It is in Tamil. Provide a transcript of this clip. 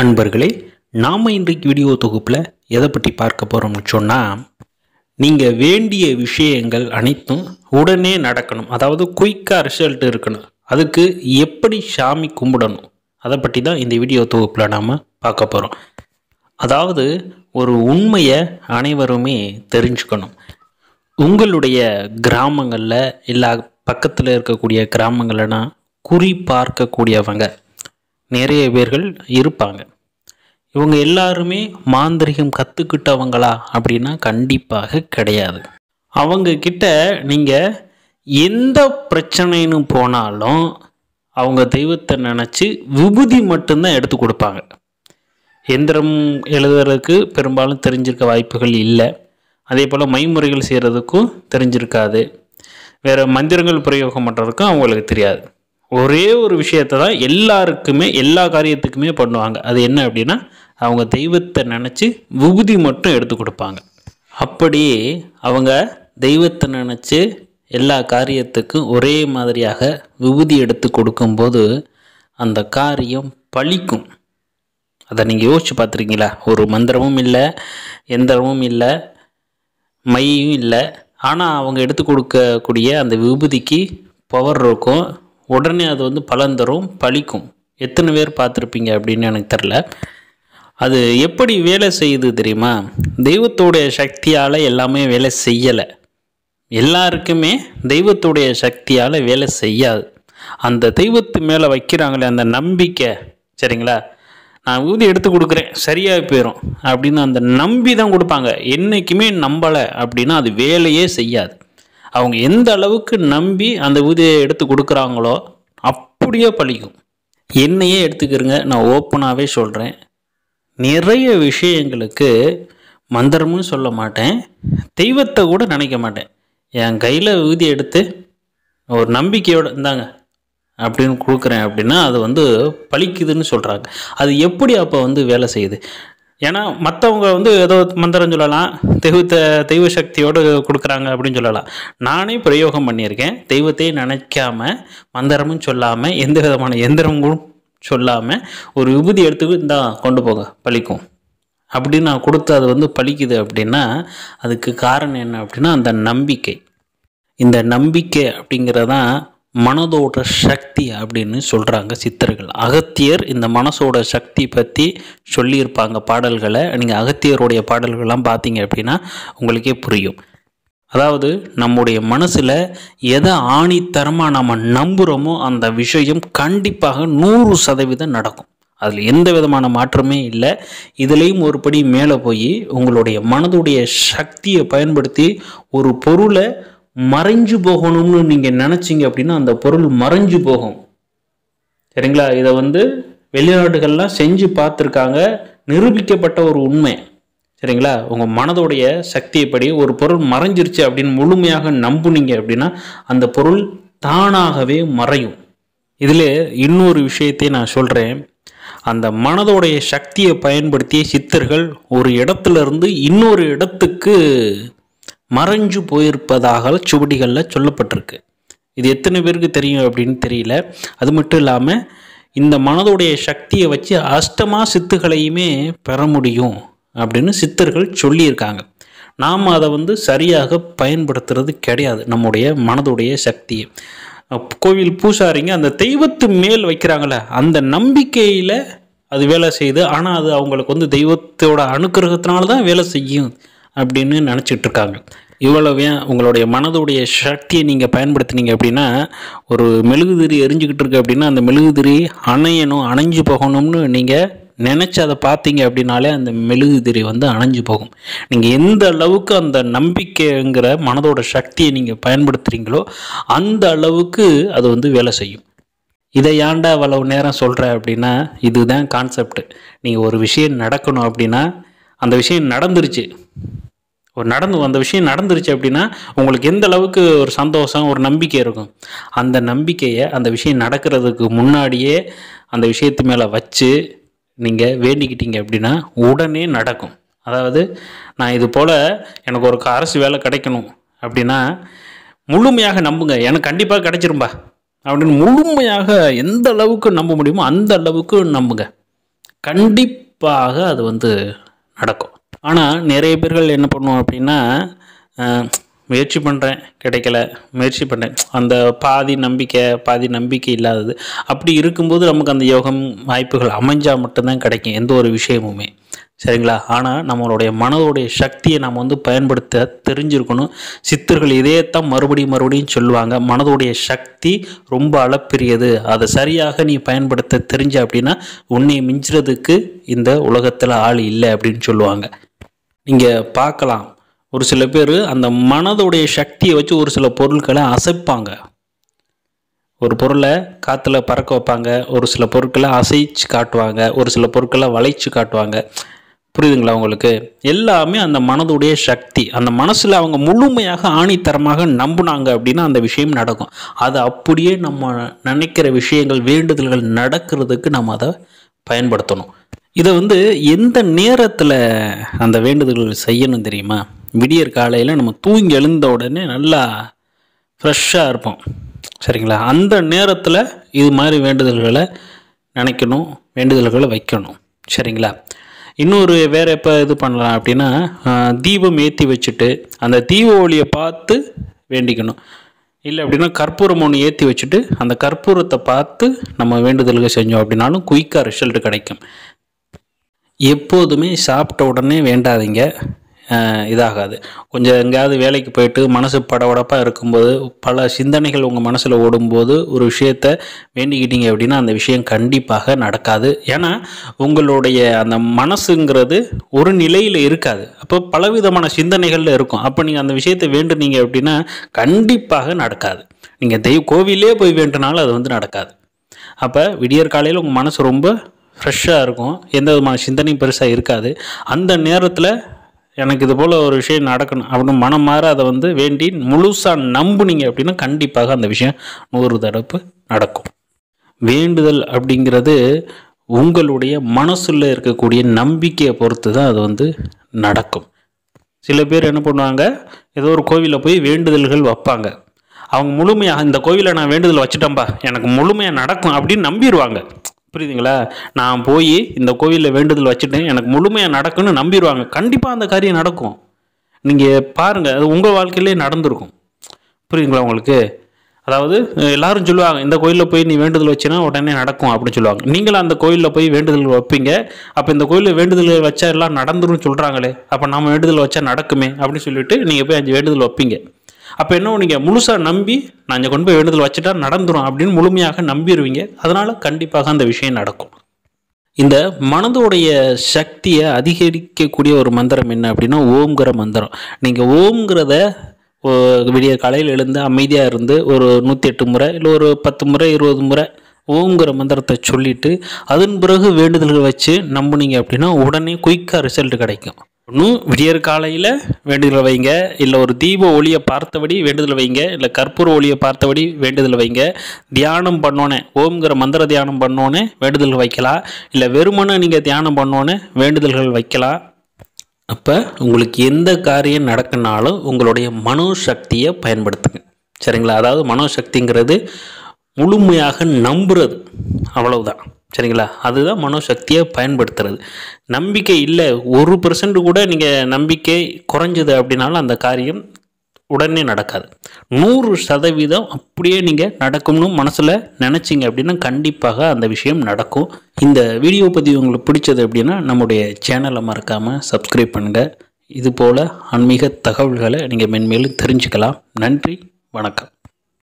அன்பர்களே நாம் இன்றைக்கு வீடியோ தொகுப்பில் எதை பற்றி பார்க்க போகிறோம்னு சொன்னால் நீங்கள் வேண்டிய விஷயங்கள் அனைத்தும் உடனே நடக்கணும். அதாவது குயிக்காக ரிசல்ட் இருக்கணும் அதுக்கு எப்படி சாமி கும்பிடணும்? அதை பற்றி தான் இந்த வீடியோ தொகுப்பில் நாம் பார்க்க போகிறோம் அதாவது ஒரு உண்மையை அனைவருமே தெரிஞ்சுக்கணும். உங்களுடைய கிராமங்களில் இல்லை பக்கத்தில் இருக்கக்கூடிய கிராமங்கள்னா குறி பார்க்கக்கூடியவங்க. நிறைய பேர்கள் இருப்பாங்க. இவங்க எல்லாருமே மாந்திரிகம் கற்றுக்கிட்டவங்களா அப்படின்னா கண்டிப்பாக கிடையாது. அவங்க கிட்ட நீங்கள் எந்த பிரச்சனைன்னு போனாலும் அவங்க தெய்வத்தை நினச்சி விபூதி மட்டும்தான் எடுத்து கொடுப்பாங்க. எந்திரம் எழுதுறதுக்கு பெரும்பாலும் தெரிஞ்சிருக்க வாய்ப்புகள் இல்லை. அதே போல் மைமுறைகள் செய்கிறதுக்கும் தெரிஞ்சிருக்காது. வேறு மந்திரங்கள் பிரயோகம் பண்ணுறதுக்கும் அவங்களுக்கு தெரியாது. ஒரே ஒரு விஷயத்தை தான் எல்லாருக்குமே எல்லா காரியத்துக்குமே பண்ணுவாங்க. அது என்ன அப்படின்னா அவங்க தெய்வத்தை நினச்சி விபூதி மட்டும் எடுத்து கொடுப்பாங்க. அப்படியே அவங்க தெய்வத்தை நினச்சி எல்லா காரியத்துக்கும் ஒரே மாதிரியாக விபூதி எடுத்து கொடுக்கும்போது அந்த காரியம் பழிக்கும். அதை நீங்கள் யோசிச்சு பார்த்துருக்கீங்களா? ஒரு மந்திரமும் இல்லை எந்திரமும் இல்லை மையும் இல்லை. ஆனால் அவங்க எடுத்து கொடுக்கக்கூடிய அந்த விபூதிக்கு பவர் இருக்கும். உடனே அது வந்து பலன் தரும் பழிக்கும். எத்தனை பேர் பார்த்துருப்பீங்க அப்படின்னு எனக்கு தெரில அது எப்படி வேலை செய்யுது தெரியுமா? தெய்வத்தோடைய சக்தியால் எல்லாமே வேலை செய்யலை. எல்லாருக்குமே தெய்வத்துடைய சக்தியால் வேலை செய்யாது. அந்த தெய்வத்து மேலே வைக்கிறாங்களே அந்த நம்பிக்கை சரிங்களா? நான் ஊதி எடுத்து கொடுக்குறேன் சரியாக போயிடும் அப்படின்னு அந்த நம்பி தான் கொடுப்பாங்க. என்றைக்குமே நம்பலை அப்படின்னா அது வேலையே செய்யாது. அவங்க எந்த அளவுக்கு நம்பி அந்த ஊதியை எடுத்து கொடுக்குறாங்களோ அப்படியே பழிக்கும். என்னையே எடுத்துக்கிறங்க நான் ஓப்பனாகவே சொல்கிறேன் நிறைய விஷயங்களுக்கு மந்திரமும் சொல்ல மாட்டேன். தெய்வத்தை கூட நினைக்க மாட்டேன். என் கையில் ஊதி எடுத்து ஒரு நம்பிக்கையோடு இருந்தாங்க அப்படின்னு கொடுக்குறேன் அப்படின்னா அது வந்து பழிக்குதுன்னு சொல்கிறாங்க அது எப்படி அப்போ வந்து வேலை செய்யுது? ஏன்னா மற்றவங்க வந்து ஏதோ மந்திரம் சொல்லலாம் தெய்வத்தை தெய்வ சக்தியோடு கொடுக்குறாங்க அப்படின்னு சொல்லலாம். நானே பிரயோகம் பண்ணியிருக்கேன். தெய்வத்தையே நினைக்காம மந்திரமும் சொல்லாமல் எந்த விதமான எந்திரமும் சொல்லாமல் ஒரு விபூதி எடுத்து இந்தா கொண்டு போங்க பழிக்கும். அப்படின்னு நான் கொடுத்து அது வந்து பழிக்குது அப்படின்னா அதுக்கு காரணம் என்ன அப்படின்னா அந்த நம்பிக்கை. இந்த நம்பிக்கை அப்படிங்கிறதான் மனதோட சக்தி அப்படின்னு சொல்கிறாங்க சித்தர்கள். அகத்தியர் இந்த மனசோட சக்தி பற்றி சொல்லியிருப்பாங்க பாடல்களை. நீங்கள் அகத்தியருடைய பாடல்கள்லாம் பார்த்தீங்க அப்படின்னா உங்களுக்கே புரியும். அதாவது நம்முடைய மனசில் எதை ஆணித்தரமாக நம்ம நம்புகிறோமோ அந்த விஷயம் கண்டிப்பாக நூறு சதவீதம் நடக்கும். அதில் எந்த விதமான மாற்றமே இல்லை. இதுலேயும் ஒரு படி மேலே போய் உங்களுடைய மனதுடைய சக்தியை பயன்படுத்தி ஒரு பொருளை மறைஞ்சு போகணும்னு நீங்கள் நினச்சிங்க அப்படின்னா அந்த பொருள் மறைஞ்சு போகும். சரிங்களா? இதை வந்து வெளிநாடுகள்லாம் செஞ்சு பார்த்துருக்காங்க. நிரூபிக்கப்பட்ட ஒரு உண்மை. சரிங்களா? உங்கள் மனதோடைய சக்தியைப்படி ஒரு பொருள் மறைஞ்சிருச்சு அப்படின்னு முழுமையாக நம்புனீங்க அப்படின்னா அந்த பொருள் தானாகவே மறையும். இதில் இன்னொரு விஷயத்தை நான் சொல்கிறேன் அந்த மனதோடைய சக்தியை பயன்படுத்திய சித்தர்கள் ஒரு இடத்துல இருந்து இன்னொரு இடத்துக்கு மறைஞ்சு போயிருப்பதாக சுவடிகளில் சொல்லப்பட்டிருக்கு. இது எத்தனை பேருக்கு தெரியும் அப்படின்னு தெரியல. அது மட்டும் இல்லாமல் இந்த மனதுடைய சக்தியை வச்சு அஷ்டமா சித்துகளையுமே பெற முடியும் அப்படின்னு சித்தர்கள் சொல்லியிருக்காங்க. நாம் அதை வந்து சரியாக பயன்படுத்துறது கிடையாது நம்முடைய மனதுடைய சக்தியை. கோவில் பூசாரிங்க அந்த தெய்வத்து மேல் வைக்கிறாங்களே அந்த நம்பிக்கையில் அது வேலை செய்யுது. ஆனால் அது அவங்களுக்கு வந்து தெய்வத்தோட அனுக்கிரகத்தினால தான் வேலை செய்யும். அப்படின்னு நினச்சிட்டு இருக்காங்க இவ்வளவு ஏன் உங்களுடைய மனதுடைய சக்தியை நீங்கள் பயன்படுத்தினீங்க அப்படின்னா ஒரு மெழுகுதிரி எரிஞ்சுக்கிட்டு இருக்கு அப்படின்னா அந்த மெழுகுதிரி அணையணும் அணைஞ்சு போகணும்னு நீங்கள் நினச்சி அதை பார்த்தீங்க அப்படின்னாலே அந்த மெழுகுதிரி வந்து அணைஞ்சு போகும். நீங்கள் எந்த அளவுக்கு அந்த நம்பிக்கைங்கிற மனதோட சக்தியை நீங்கள் பயன்படுத்துகிறீங்களோ அந்த அளவுக்கு அது வந்து வேலை செய்யும். இதை ஏன்டா அவ்வளவு நேரம் சொல்கிற அப்படின்னா இதுதான் கான்செப்ட் நீங்கள் ஒரு விஷயம் நடக்கணும் அப்படின்னா அந்த விஷயம் நடந்துருச்சு. ஒரு நடந்து அந்த விஷயம் நடந்துருச்சு அப்படின்னா உங்களுக்கு எந்த அளவுக்கு ஒரு சந்தோஷம் ஒரு நம்பிக்கை இருக்கும்? அந்த நம்பிக்கையை அந்த விஷயம் நடக்கிறதுக்கு முன்னாடியே அந்த விஷயத்து மேலே வச்சு நீங்கள் வேண்டிக்கிட்டீங்க அப்படின்னா உடனே நடக்கும். அதாவது நான் இது போல் எனக்கு ஒரு அரசு வேலை கிடைக்கணும் அப்படின்னா முழுமையாக நம்புங்க. எனக்கு கண்டிப்பாக கிடைச்சிரும்பா. அப்படின்னு முழுமையாக எந்த அளவுக்கு நம்ப முடியுமோ அந்த அளவுக்கு நம்புங்க. கண்டிப்பாக அது வந்து நடக்கும் ஆனால் நிறைய பேர்கள் என்ன பண்ணுவோம் அப்படின்னா முயற்சி பண்ணுறேன் கிடைக்கல முயற்சி பண்ணுறேன் அந்த பாதி நம்பிக்கை பாதி நம்பிக்கை இல்லாதது. அப்படி இருக்கும்போது நமக்கு அந்த யோகம் வாய்ப்புகள் அமைஞ்சால் மட்டும்தான் கிடைக்கும் எந்த ஒரு விஷயமுமே. சரிங்களா? ஆனால் நம்மளுடைய மனதோடைய சக்தியை நாம் வந்து பயன்படுத்த தெரிஞ்சிருக்கணும். சித்தர்கள் இதையத்தான் மறுபடியும் மறுபடியும் சொல்லுவாங்க. மனதோடைய சக்தி ரொம்ப அளப்பெரியது. அதை சரியாக நீ பயன்படுத்த தெரிஞ்ச அப்படின்னா உன்னை மிஞ்சுறதுக்கு இந்த உலகத்தில் ஆள் இல்லை அப்படின்னு சொல்லுவாங்க. நீங்கள் பார்க்கலாம். ஒரு சில பேர் அந்த மனதோடைய சக்தியை வச்சு ஒரு சில பொருட்களை அசைப்பாங்க. ஒரு பொருளை காற்றுல பறக்க வைப்பாங்க. ஒரு சில பொருட்களை அசைச்சு காட்டுவாங்க. ஒரு சில பொருட்களை வளைச்சு காட்டுவாங்க. புரியுதுங்களா உங்களுக்கு? எல்லாமே அந்த மனதுடைய சக்தி. அந்த மனசில் அவங்க முழுமையாக ஆணித்தரமாக நம்புனாங்க அப்படின்னா அந்த விஷயம் நடக்கும். அது அப்படியே நம்ம நினைக்கிற விஷயங்கள் வேண்டுதல்கள் நடக்கிறதுக்கு நம்ம அதை பயன்படுத்தணும். இதை வந்து எந்த நேரத்தில் அந்த வேண்டுதல்கள் செய்யணும் தெரியுமா? விடியற் காலையில் நம்ம தூங்கி எழுந்த உடனே நல்லா ஃப்ரெஷ்ஷாக இருப்போம். சரிங்களா? அந்த நேரத்தில் இது மாதிரி வேண்டுதல்களை நினைக்கணும் வேண்டுதல்களை வைக்கணும். சரிங்களா? இன்னொரு வேறு எப்போ இது பண்ணலாம் அப்படின்னா தீபம் ஏற்றி வச்சுட்டு அந்த தீப ஒளியை பார்த்து வேண்டிக்கணும். இல்லை அப்படின்னா கற்பூரம் ஒன்று ஏற்றி வச்சுட்டு அந்த கற்பூரத்தை பார்த்து நம்ம வேண்டுதல்கள் செஞ்சோம் அப்படின்னாலும் குயிக்காக ரிசல்ட் கிடைக்கும். எப்போதுமே சாப்பிட்ட உடனே வேண்டாதீங்க. இதாகாது. கொஞ்சம் எங்கேயாவது வேலைக்கு போயிட்டு மனசு படபடப்பாக இருக்கும்போது பல சிந்தனைகள் உங்கள் மனசில் ஓடும்போது ஒரு விஷயத்த வேண்டிக்கிட்டீங்க அப்படின்னா அந்த விஷயம் கண்டிப்பாக நடக்காது. ஏன்னா உங்களுடைய அந்த மனசுங்கிறது ஒரு நிலையில் இருக்காது. அப்போ பலவிதமான சிந்தனைகளில் இருக்கும். அப்போ நீங்கள் அந்த விஷயத்தை வேண்டுனீங்க அப்படின்னா கண்டிப்பாக நடக்காது. நீங்கள் தெய்வ கோவிலே போய் வேண்டுனாலும் அது வந்து நடக்காது. அப்போ விடியற் காலையில் உங்கள் மனசு ரொம்ப ஃப்ரெஷ்ஷாக இருக்கும். எந்த விதமான சிந்தனையும் பெருசாக இருக்காது. அந்த நேரத்தில் எனக்கு இது போல் ஒரு விஷயம் நடக்கணும் அப்படின்னு மனம் மாற அதை வந்து வேண்டி முழுசாக நம்புனீங்க அப்படின்னா கண்டிப்பாக அந்த விஷயம் நூறு தடப்பு நடக்கும். வேண்டுதல் அப்படிங்கிறது உங்களுடைய மனசுல இருக்கக்கூடிய நம்பிக்கையை பொறுத்து தான் அது வந்து நடக்கும். சில பேர் என்ன பண்ணுவாங்க ஏதோ ஒரு கோவிலில் போய் வேண்டுதல்கள் வைப்பாங்க. அவங்க முழுமையாக இந்த கோவிலை நான் வேண்டுதல் வச்சுட்டேன்பா எனக்கு முழுமையாக நடக்கும் அப்படின்னு நம்பிடுவாங்க புரியுதுங்களா? நான் போய் இந்த கோவிலில் வேண்டுதல் வச்சுட்டேன். எனக்கு முழுமையாக நடக்குன்னு நம்பிடுவாங்க கண்டிப்பாக அந்த காரியம் நடக்கும். நீங்கள் பாருங்கள் அது உங்கள் வாழ்க்கையிலே நடந்திருக்கும். புரியுதுங்களா உங்களுக்கு? அதாவது எல்லாரும் சொல்லுவாங்க இந்த கோயிலில் போய் நீ வேண்டுதல் வச்சினா உடனே நடக்கும் அப்படின்னு சொல்லுவாங்க. நீங்களும் அந்த கோயிலில் போய் வேண்டுதல் வைப்பீங்க. அப்போ இந்த கோயிலில் வேண்டுதல் வச்சா எல்லாம் நடந்துரும் சொல்கிறாங்களே அப்போ நம்ம வேண்டுதல் வச்சா நடக்குமே அப்படின்னு சொல்லிட்டு நீங்கள் போய் அஞ்சு வேண்டுதல் வைப்பீங்க. அப்போ என்ன நீங்கள் முழுசாக நம்பி நான் இங்கே கொண்டு போய் வேண்டுதல் வச்சுட்டா நடந்துரும் அப்படின்னு முழுமையாக நம்பிடுவீங்க அதனால் கண்டிப்பாக அந்த விஷயம் நடக்கும். இந்த மனதோடைய சக்தியை அதிகரிக்கக்கூடிய ஒரு மந்திரம் என்ன அப்படின்னா ஓம்ங்கிற மந்திரம். நீங்கள் ஓம்ங்கிறத ஓ, விடிய காலையில் எழுந்து அமைதியாக இருந்து ஒரு நூற்றி எட்டு முறை இல்லை ஒரு பத்து முறை இருபது முறை ஓம்ங்கிற மந்திரத்தை சொல்லிட்டு அதன் பிறகு வேண்டுதல்கள் வச்சு நம்புனீங்க அப்படின்னா உடனே குயிக்காக ரிசல்ட் கிடைக்கும். இன்னும் விடியற் காலையில் வேண்டுதல் வைங்க. இல்லை ஒரு தீப ஒளியை பார்த்தபடி வேண்டுதல் வைங்க. இல்லை கற்பூர ஒளியை பார்த்தபடி வேண்டுதல் வைங்க. தியானம் பண்ணோன்னே ஓம்ங்கிற மந்திர தியானம் பண்ணோன்னே வேண்டுதல் வைக்கலாம். இல்லை வெறுமனை நீங்கள் தியானம் பண்ணோன்னே வேண்டுதல்கள் வைக்கலாம். அப்போ உங்களுக்கு எந்த காரியம் நடக்குனாலும் உங்களுடைய மனோசக்தியை பயன்படுத்துங்க. சரிங்களா? அதாவது மனோசக்திங்கிறது முழுமையாக நம்புறது. அவ்வளவுதான். சரிங்களா? அதுதான் மனோசக்தியை பயன்படுத்துறது. நம்பிக்கை இல்லை ஒரு பர்சன்ட் கூட நீங்கள் நம்பிக்கை குறைஞ்சது அப்படின்னாலும் அந்த காரியம் உடனே நடக்காது. நூறு சதவீதம் அப்படியே நீங்கள் நடக்கும்னு மனசில் நினச்சிங்க அப்படின்னா கண்டிப்பாக அந்த விஷயம் நடக்கும். இந்த வீடியோ பதிவு உங்களுக்கு பிடிச்சது அப்படின்னா நம்முடைய சேனலை மறக்காமல் சப்ஸ்கிரைப் பண்ணுங்கள் இது போல் ஆன்மீக தகவல்களை நீங்கள் மென்மேலும் தெரிஞ்சுக்கலாம். நன்றி வணக்கம்.